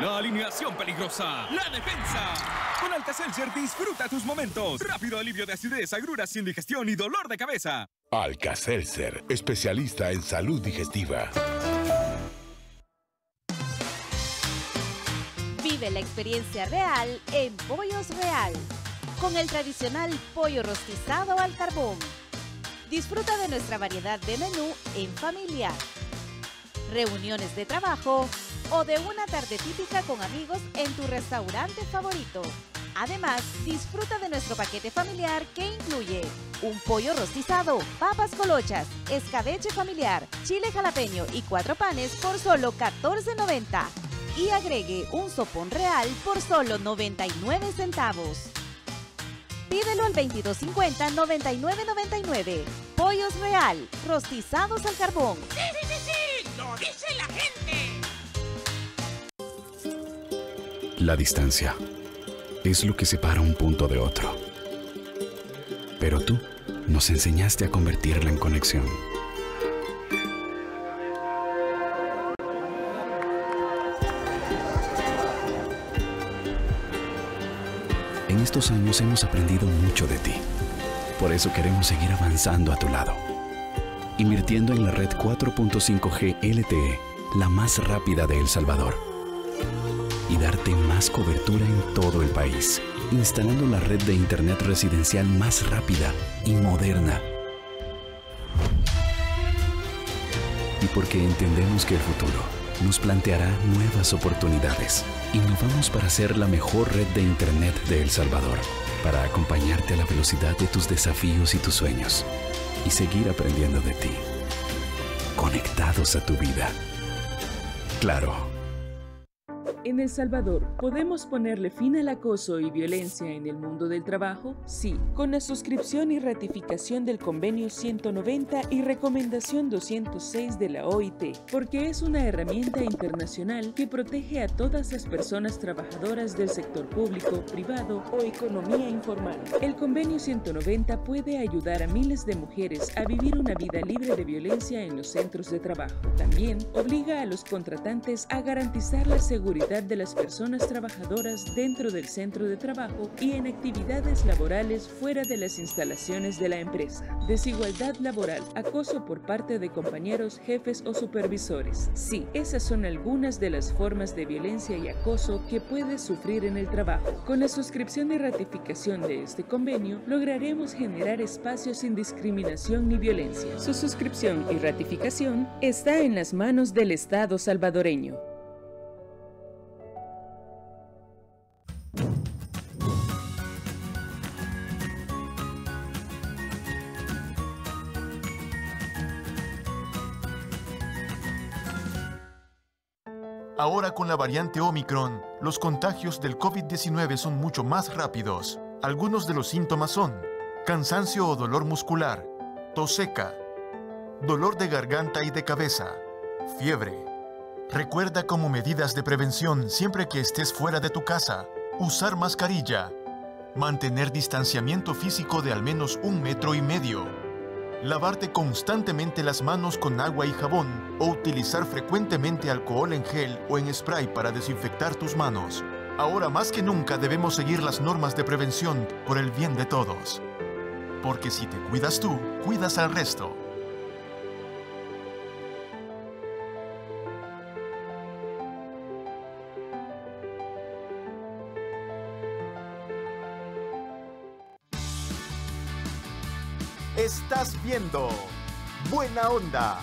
La alineación peligrosa. La defensa. Con Alka-Seltzer disfruta tus momentos. Rápido alivio de acidez, agruras, indigestión y dolor de cabeza. Alka-Seltzer, especialista en salud digestiva. Vive la experiencia real en Pollos Real. Con el tradicional pollo rostizado al carbón. Disfruta de nuestra variedad de menú en familia. Reuniones de trabajo o de una tarde típica con amigos en tu restaurante favorito. Además, disfruta de nuestro paquete familiar que incluye un pollo rostizado, papas colochas, escabeche familiar, chile jalapeño y cuatro panes por solo $14.90. Y agregue un sopón real por solo 99 centavos. Pídelo al 2250-9999. Pollos Real, rostizados al carbón. ¡Sí, sí, sí, sí! ¡Lo dice la gente! La distancia es lo que separa un punto de otro. Pero tú nos enseñaste a convertirla en conexión. En estos años hemos aprendido mucho de ti. Por eso queremos seguir avanzando a tu lado. Invirtiendo en la red 4.5G LTE, la más rápida de El Salvador. Y darte más cobertura en todo el país. Instalando la red de Internet residencial más rápida y moderna. Y porque entendemos que el futuro nos planteará nuevas oportunidades. Innovamos para ser la mejor red de Internet de El Salvador, para acompañarte a la velocidad de tus desafíos y tus sueños, y seguir aprendiendo de ti. Conectados a tu vida. Claro. En El Salvador, ¿podemos ponerle fin al acoso y violencia en el mundo del trabajo? Sí, con la suscripción y ratificación del Convenio 190 y Recomendación 206 de la OIT, porque es una herramienta internacional que protege a todas las personas trabajadoras del sector público, privado o economía informal. El Convenio 190 puede ayudar a miles de mujeres a vivir una vida libre de violencia en los centros de trabajo. También obliga a los contratantes a garantizar la de las personas trabajadoras dentro del centro de trabajo y en actividades laborales fuera de las instalaciones de la empresa. Desigualdad laboral, acoso por parte de compañeros, jefes o supervisores. Sí, esas son algunas de las formas de violencia y acoso que puedes sufrir en el trabajo. Con la suscripción y ratificación de este convenio, lograremos generar espacios sin discriminación ni violencia. Su suscripción y ratificación está en las manos del Estado salvadoreño. Ahora con la variante Omicron, los contagios del COVID-19 son mucho más rápidos. Algunos de los síntomas son cansancio o dolor muscular, tos seca, dolor de garganta y de cabeza, fiebre. Recuerda como medidas de prevención siempre que estés fuera de tu casa, usar mascarilla, mantener distanciamiento físico de al menos un metro y medio, lavarte constantemente las manos con agua y jabón o utilizar frecuentemente alcohol en gel o en spray para desinfectar tus manos. Ahora más que nunca debemos seguir las normas de prevención por el bien de todos. Porque si te cuidas tú, cuidas al resto. Estás viendo Buena Onda